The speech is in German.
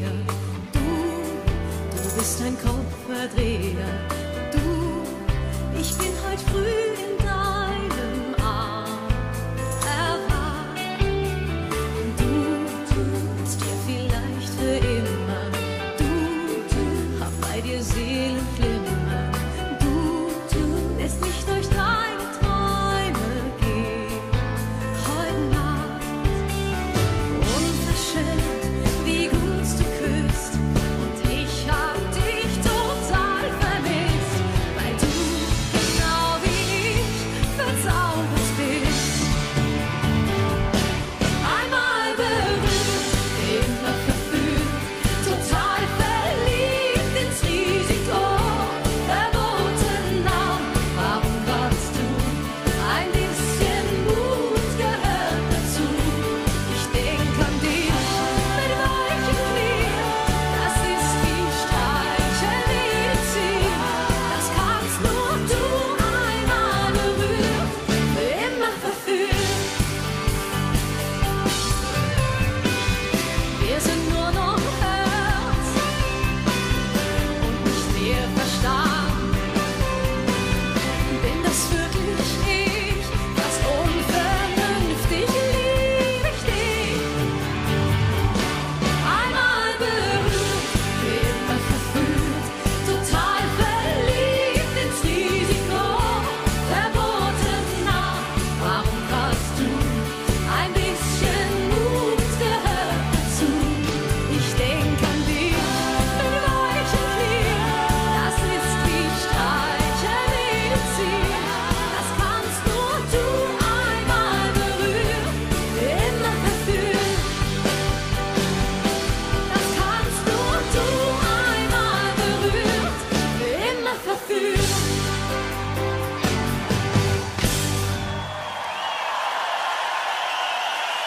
Kopfverdreher, du, du bist ein Kopfverdreher.